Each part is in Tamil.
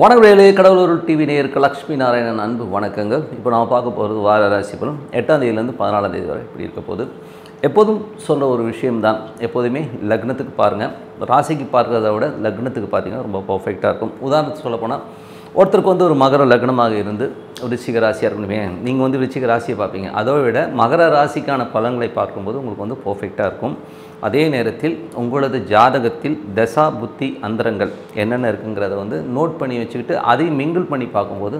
வணக்கவேலு கடவுளூர் டிவி நேயருக்கு லக்ஷ்மி நாராயணன் அன்பு வணக்கங்கள். இப்போ நாம் பார்க்க போகிறது வார ராசி பலன். எட்டாம் தேதியிலேருந்து பதினாலாம் தேதி வரை இப்படி இருக்க போது எப்போதும் சொல்கிற ஒரு விஷயம்தான். எப்போதுமே லக்னத்துக்கு பாருங்கள் ராசிக்கு பார்க்கறத விட லக்னத்துக்கு பார்த்தீங்கன்னா ரொம்ப பர்ஃபெக்டாக இருக்கும். உதாரணத்துக்கு சொல்லப் போனால் ஒருத்தருக்கு வந்து ஒரு மகர லக்னமாக இருந்து ரிச்சிக ராசியாக இருக்கணுமே நீங்கள் வந்து ரிச்சிக ராசியை பார்ப்பீங்க. அதை விட மகர ராசிக்கான பலன்களை பார்க்கும்போது உங்களுக்கு வந்து பர்ஃபெக்டாக இருக்கும். அதே நேரத்தில் உங்களது ஜாதகத்தில் தசா புத்தி அந்தரங்கள் என்னென்ன இருக்குங்கிறத வந்து நோட் பண்ணி வச்சுக்கிட்டு அதையும் மிங்கிள் பண்ணி பார்க்கும்போது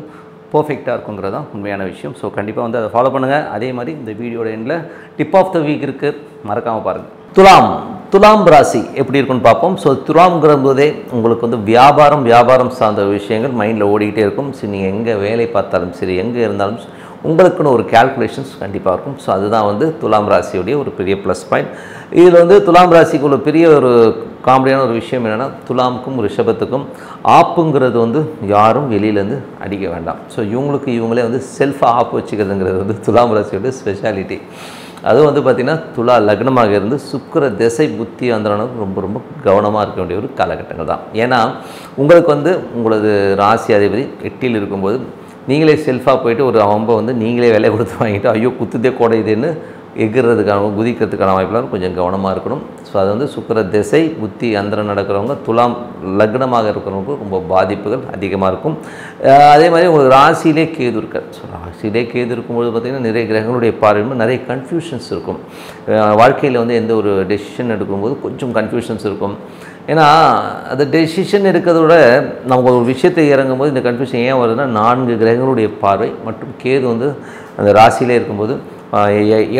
பர்ஃபெக்டாக இருக்குங்கிறது தான் உண்மையான விஷயம். ஸோ கண்டிப்பாக வந்து அதை ஃபாலோ பண்ணுங்கள் அதே மாதிரி இந்த வீடியோட எண்டில் டிப் ஆஃப் த வீக் இருக்குது மறக்காமல் பாருங்கள் துலாம். துலாம் ராசி எப்படி இருக்குன்னு பார்ப்போம். ஸோ துலாம்ங்கிற போதே உங்களுக்கு வந்து வியாபாரம் வியாபாரம் சார்ந்த விஷயங்கள் மைண்டில் ஓடிக்கிட்டே இருக்கும். சரி நீங்கள் எங்கே வேலை பார்த்தாலும் சரி எங்கே இருந்தாலும் உங்களுக்குன்னு ஒரு கால்குலேஷன்ஸ் கண்டிப்பாக இருக்கும். ஸோ அதுதான் வந்து துலாம் ராசியுடைய ஒரு பெரிய ப்ளஸ் பாயிண்ட் இதில் வந்து துலாம் ராசிக்கு ஒரு பெரிய ஒரு காமெடியான ஒரு விஷயம் என்னென்னா துலாமுக்கும் ரிஷபத்துக்கும் ஆப்புங்கிறது வந்து யாரும் வெளியிலேருந்து அடிக்க வேண்டாம். ஸோ இவங்களுக்கு இவங்களே வந்து செல்ஃபாக ஆப்பு வச்சுக்கிறதுங்கிறது வந்து துலாம் ராசியோட ஸ்பெஷாலிட்டி அதுவும் வந்து பார்த்திங்கன்னா துலா லக்னமாக இருந்து சுக்கிர திசை புத்தி அந்தரனுக்கு ரொம்ப ரொம்ப கவனமாக இருக்க வேண்டிய ஒரு காலகட்டங்கள் தான். ஏன்னா உங்களுக்கு வந்து உங்களது ராசி அதிபதி எட்டியில் இருக்கும்போது நீங்களே செல்ஃபாக போயிட்டு ஒரு அம்பை வந்து நீங்களே வேலையை கொடுத்து வாங்கிட்டு ஐயோ குத்துதே கோடையுதுன்னு எகிறதுக்கான குதிக்கிறதுக்கான வாய்ப்பெல்லாம் கொஞ்சம் கவனமாக இருக்கணும். ஸோ அது வந்து சுக்கிர திசை புத்தி அந்தரம் நடக்கிறவங்க துலாம் லக்னமாக இருக்கிறவங்க ரொம்ப பாதிப்புகள் அதிகமாக இருக்கும். அதே மாதிரி உங்களுக்கு ராசியிலே கேது இருக்கார். ஸோ ராசியிலே கேது இருக்கும்போது பார்த்திங்கன்னா நிறைய கிரகங்களுடைய பார்வையும் நிறைய கன்ஃபியூஷன்ஸ் இருக்கும். வாழ்க்கையில் வந்து எந்த ஒரு டெசிஷன் எடுக்கும்போது கொஞ்சம் கன்ஃபியூஷன்ஸ் இருக்கும். ஏன்னா அந்த டெசிஷன் இருக்கிறத விட நம்ம ஒரு விஷயத்தை இறங்கும்போது இந்த கன்ஃபியூஷன் ஏன் வருதுன்னா நான்கு கிரகங்களுடைய பார்வை மற்றும் கேது வந்து அந்த ராசியிலே இருக்கும்போது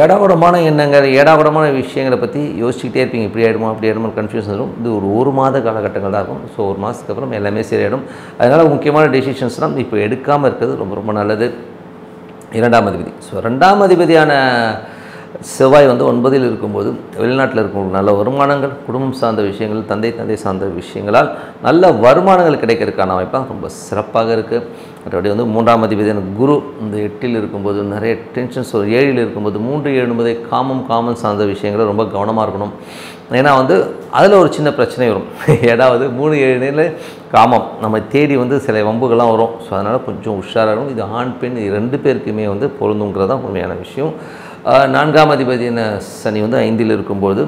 ஏடாகூடமான எண்ணங்கள் ஏடாகுடமான விஷயங்களை பற்றி யோசிச்சுக்கிட்டே இருப்பீங்க. இப்படி ஆகிடுமா அப்படி ஆகிடுமா கன்ஃபியூஷன் வரும் இது ஒரு ஒரு மாத காலகட்டங்கள் தான் இருக்கும். ஸோ ஒரு மாதத்துக்கு அப்புறம் எல்லாமே சரியாயிடும். அதனால் முக்கியமான டெசிஷன்ஸ்லாம் இப்போ எடுக்காமல் இருக்கிறது ரொம்ப ரொம்ப நல்லது. இரண்டாம் அதிபதி. ஸோ ரெண்டாம் அதிபதியான செவ்வாய் வந்து ஒன்பதில் இருக்கும்போது வெளிநாட்டில் இருக்கும் நல்ல வருமானங்கள் குடும்பம் சார்ந்த விஷயங்கள் தந்தை தந்தை சார்ந்த விஷயங்களால் நல்ல வருமானங்கள் கிடைக்கிறதுக்கான அமைப்பாக ரொம்ப சிறப்பாக இருக்குது மற்றபடி வந்து மூன்றாம் அதிபதியான குரு இந்த எட்டில் இருக்கும்போது நிறைய டென்ஷன்ஸ் ஒரு ஏழில் இருக்கும்போது மூன்று ஏழு காமம் காமம் சார்ந்த விஷயங்களை ரொம்ப கவனமாக இருக்கணும். ஏன்னா வந்து அதில் ஒரு சின்ன பிரச்சனை வரும். ஏதாவது மூணு ஏழு காமம். நம்ம தேடி வந்து சில வம்புகள்லாம் வரும். ஸோ அதனால் கொஞ்சம் உஷாராக இது ஆண் பெண் ரெண்டு பேருக்குமே வந்து பொருந்துங்கிறது தான் உண்மையான விஷயம். நான்காம் அதிபதியான சனி வந்து ஐந்தில் இருக்கும்போது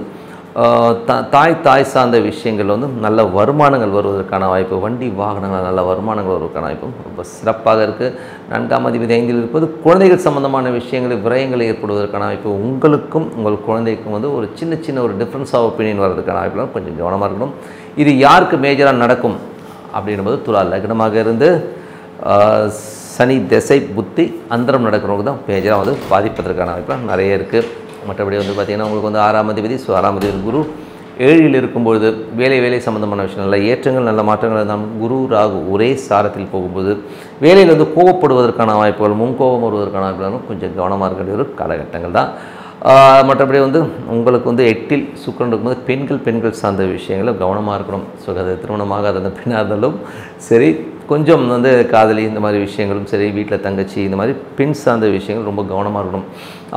தா- தாய் தாய் சார்ந்த விஷயங்கள் வந்து நல்ல வருமானங்கள் வருவதற்கான வாய்ப்பு வண்டி வாகனங்கள் நல்ல வருமானங்கள் வருவதற்கான வாய்ப்பும் ரொம்ப சிறப்பாக இருக்குது நான்காம் அதிபதி ஐந்தில் இருப்பது குழந்தைகள் சம்பந்தமான விஷயங்களில் விரயங்கள் ஏற்படுவதற்கான வாய்ப்பு உங்களுக்கும் உங்கள் குழந்தைக்கும் வந்து ஒரு சின்ன சின்ன ஒரு டிஃப்ரென்ஸ் ஆஃப் ஒப்பீனியன் வர்றதுக்கான வாய்ப்புலாம் கொஞ்சம் கவனமாக இருக்கணும். இது யாருக்கு மேஜராக நடக்கும்? அப்படின்னும்போது துலா லக்னமாக இருந்து சனி திசை புத்தி அந்தரம் நடக்கிறவங்க தான் மேஜராக வந்து பாதிப்பதற்கான வாய்ப்புலாம் நிறைய இருக்குது மற்றபடி வந்து பார்த்திங்கன்னா உங்களுக்கு வந்து ஆறாம் அதிபதி ஸோ ஆறாம் அதிபதி குரு. ஏழில் இருக்கும்பொழுது வேலை வேலை சம்மந்தமான விஷயம் நல்ல ஏற்றங்கள் நல்ல மாற்றங்கள் இருந்தாலும் குரு ராகு ஒரே சாரத்தில் போகும்போது வேலையில் வந்து கோவப்படுவதற்கான வாய்ப்புகள் முன்கோபம் வருவதற்கான வாய்ப்புகளும் கொஞ்சம் கவனமாக இருக்க வேண்டிய ஒரு காலகட்டங்கள் தான். மற்றபடி வந்து உங்களுக்கு வந்து எட்டில் சுக்கரன் இருக்கும்போது பெண்கள் பெண்கள் சார்ந்த விஷயங்களும் கவனமாக இருக்கணும். ஸோ அது திருமணமாகாத அந்த பெண்ணாக இருந்தாலும் சரி கொஞ்சம் வந்து காதலி இந்த மாதிரி விஷயங்களும் சரி வீட்டில் தங்கச்சி இந்த மாதிரி பெண் சார்ந்த விஷயங்கள் ரொம்ப கவனமாக இருக்கணும்.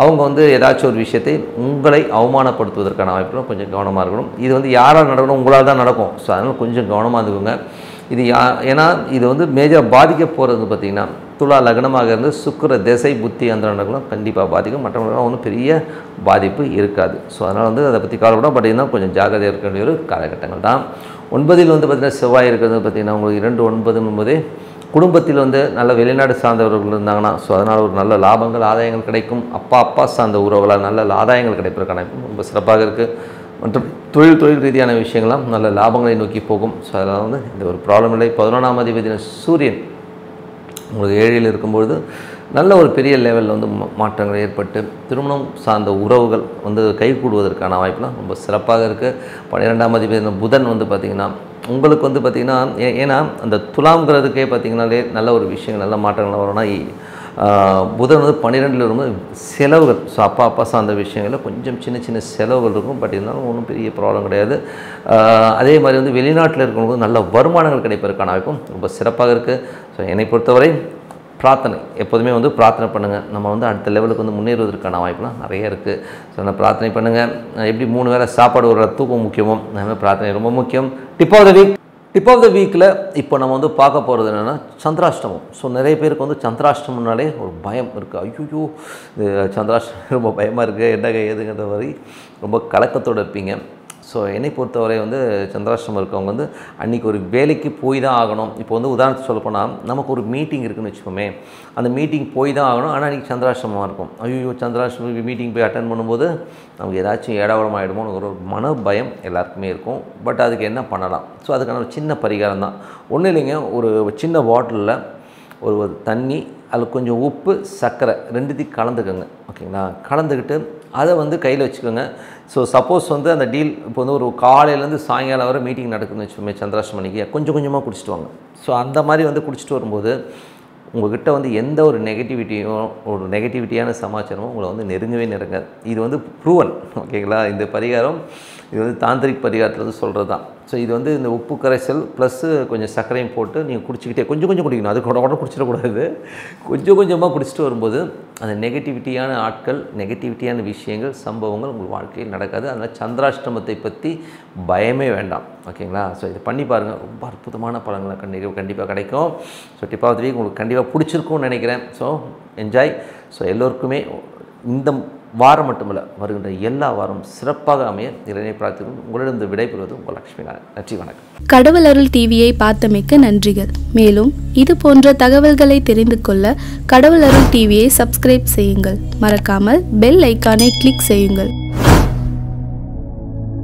அவங்க வந்து ஏதாச்சும் ஒரு விஷயத்தை உங்களை அவமானப்படுத்துவதற்கான வாய்ப்புகளும் கொஞ்சம் கவனமாக இருக்கணும். இது வந்து யாரால் நடக்கணும் உங்களால் தான் நடக்கும். ஸோ அதனால் கொஞ்சம் கவனமாக இருந்துக்கோங்க. இது யா ஏன்னா இது வந்து மேஜராக பாதிக்க போகிறது பார்த்திங்கன்னா துலா லக்னமாக இருந்து சுக்கிர திசை புத்தி அந்த நடக்கலாம் கண்டிப்பாக பாதிக்கும். மற்றவங்களுக்கெல்லாம் ஒன்றும் பெரிய பாதிப்பு இருக்காது. ஸோ அதனால் வந்து அதை பற்றி கவலைப்படும் பட் இருந்தால் கொஞ்சம் ஜாகிரதையாக இருக்க வேண்டிய ஒரு காலகட்டங்கள் தான். ஒன்பதில் வந்து பார்த்திங்கன்னா செவ்வாய் இருக்கிறது பார்த்திங்கன்னா உங்களுக்கு இரண்டு ஒன்பது என்பதே குடும்பத்தில் வந்து நல்ல வெளிநாடு சார்ந்தவர்கள் இருந்தாங்கன்னா ஸோ அதனால் ஒரு நல்ல லாபங்கள் ஆதாயங்கள் கிடைக்கும். அப்பா அப்பா சார்ந்த உறவுகளால் நல்ல ஆதாயங்கள் கிடைப்பதற்கான வாய்ப்பு ரொம்ப சிறப்பாக இருக்குது மற்றும் தொழில் தொழில் ரீதியான விஷயங்கள்லாம் நல்ல லாபங்களை நோக்கி போகும். ஸோ அதனால் வந்து இந்த ஒரு ப்ராப்ளம் இல்லை. பதினொன்றாம் அதிபதியான சூரியன் உங்களுக்கு ஏழில் இருக்கும்பொழுது நல்ல ஒரு பெரிய லெவலில் வந்து மா- மாற்றங்கள் ஏற்பட்டு திருமணம் சார்ந்த உறவுகள் வந்து கைகூடுவதற்கான வாய்ப்புலாம் ரொம்ப சிறப்பாக இருக்குது பன்னிரெண்டாம் அதிபதி புதன் வந்து பார்த்திங்கன்னா உங்களுக்கு வந்து பார்த்திங்கன்னா ஏ- ஏன்னா அந்த துலாம்ங்கிறதுக்கே பார்த்திங்கனாலே நல்ல ஒரு விஷயங்கள் நல்ல மாற்றங்கள் வரும்னா புதன் வந்து பன்னிரெண்டில் வரும்போது செலவுகள் ஸோ அப்பா அப்பா சார்ந்த விஷயங்களில் கொஞ்சம் சின்ன சின்ன செலவுகள் இருக்கும். பட் இருந்தாலும் ஒன்றும் பெரிய ப்ராப்ளம் கிடையாது. அதே மாதிரி வந்து வெளிநாட்டில் இருக்கிறவங்களுக்கு நல்ல வருமானங்கள் கிடைப்பதற்கான வாய்ப்பும் ரொம்ப சிறப்பாக இருக்குது ஸோ என்னை பொறுத்தவரை பிரார்த்தனை. எப்போதுமே வந்து பிரார்த்தனை பண்ணுங்கள் நம்ம வந்து அடுத்த லெவலுக்கு வந்து முன்னேறுவதற்கான வாய்ப்புலாம் நிறைய இருக்குது ஸோ நான் பிரார்த்தனை பண்ணுங்கள் எப்படி மூணு வேளை சாப்பாடு ஒரு தூக்கம் முக்கியமோ அதுமாதிரி பிரார்த்தனை ரொம்ப முக்கியம். Tip of the week tip of the வீக்கில் இப்போ நம்ம வந்து பார்க்க போகிறது என்னென்னா சந்திராஷ்டமம். ஸோ நிறைய பேருக்கு வந்து சந்திராஷ்டமம்னாலே ஒரு பயம் இருக்குது ஐயோ இது சந்திராஷ்டமம் ரொம்ப பயமாக இருக்குது என்னங்க ஏதுங்கிற மாதிரி ரொம்ப கலக்கத்தோடு இருப்பீங்க. ஸோ என்னை பொறுத்தவரை வந்து சந்திராஷ்டமம் இருக்கவங்க வந்து அன்றைக்கி ஒரு வேலைக்கு போய் தான் ஆகணும். இப்போ வந்து உதாரணத்துக்கு சொல்லப்போனால் நமக்கு ஒரு மீட்டிங் இருக்குன்னு வச்சுக்கோமே அந்த மீட்டிங் போய் தான் ஆகணும். ஆனால் அன்றைக்கி சந்திராஷ்டிரமாக இருக்கும். ஐயோ சந்திராஷ்டமம் மீட்டிங் போய் அட்டன் பண்ணும்போது நமக்கு ஏதாச்சும் ஏடாவடம் ஆகிடுமோன்னு ஒரு மன பயம் எல்லாருக்குமே இருக்கும். பட் அதுக்கு என்ன பண்ணலாம்? ஸோ அதுக்கான ஒரு சின்ன பரிகாரம் தான். ஒன்றும் இல்லைங்க ஒரு சின்ன பாட்டிலில் ஒரு ஒரு தண்ணி அதில் கொஞ்சம் உப்பு சர்க்கரை ரெண்டுத்தையும் கலந்துக்கோங்க. ஓகேங்களா? கலந்துக்கிட்டு அதை வந்து கையில் வச்சுக்கோங்க. ஸோ சப்போஸ் வந்து அந்த டீல் இப்போ வந்து ஒரு காலையிலேருந்து சாயங்காலம் வரை மீட்டிங் நடக்குதுன்னு வச்சுக்கோமே சந்திராஷ்டமணிக்கு கொஞ்சம் கொஞ்சமாக குடிச்சிட்டு வாங்க. ஸோ அந்த மாதிரி வந்து குடிச்சிட்டு வரும்போது உங்கள்கிட்ட வந்து எந்த ஒரு நெகட்டிவிட்டியும் ஒரு நெகட்டிவிட்டியான சமாச்சாரமும் உங்களை வந்து நெருங்கவே நெருங்காது. இது வந்து ப்ரூவன் ஓகேங்களா இந்த பரிகாரம் இது வந்து தாந்திரிக் பரிகாரத்தில் வந்து சொல்கிறது தான் ஸோ இது வந்து இந்த உப்பு கரைசல் ப்ளஸ்ஸு கொஞ்சம் சர்க்கரையும் போட்டு நீங்கள் குடிச்சிக்கிட்டே கொஞ்சம் கொஞ்சம் குடிக்கணும். அது கூட உடனே குடிச்சிடக்கூடாது கொஞ்சம் கொஞ்சமாக குடிச்சிட்டு வரும்போது அந்த நெகட்டிவிட்டியான ஆட்கள் நெகட்டிவிட்டியான விஷயங்கள் சம்பவங்கள் உங்கள் வாழ்க்கையில் நடக்காது. அதனால் சந்திராஷ்டமத்தை பற்றி பயமே வேண்டாம். ஓகேங்களா ஸோ இது பண்ணி பாருங்கள் ரொம்ப அற்புதமான பழங்களை கண்டிப்பாக கண்டிப்பாக கிடைக்கும். So tip of the week உங்களுக்கு கண்டிப்பாக பிடிச்சிருக்கும்னு நினைக்கிறேன். ஸோ என்ஜாய் ஸோ எல்லோருக்குமே இந்த வாரம் மட்டுமல்ல வருகின்ற எல்லா வாரம் சிறப்பாக அமைய இறைனை பிரார்த்திக்கும் உங்களிடம் விடைபெறுவது உங்கள் லட்சுமி நன்றி வணக்கம். கடவுள் அருள் டிவியை பார்த்தமைக்க நன்றிகள். மேலும் இது போன்ற தகவல்களை தெரிந்து கொள்ள கடவுள் அருள் டிவியை சப்ஸ்கிரைப் செய்யுங்கள். மறக்காமல் பெல் ஐக்கானை கிளிக் செய்யுங்கள்.